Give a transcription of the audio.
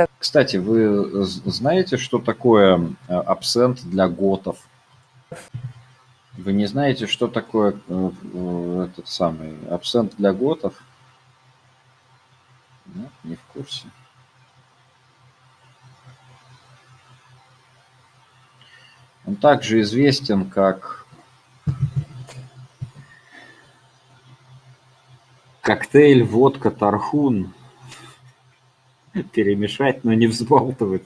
Так. Кстати, вы знаете, что такое э, абсент для готов? Вы не знаете, что такое э, э, этот самый абсент для готов? Нет, не в курсе. Он также известен как коктейль водка тархун. Перемешать, но не взбалтывать.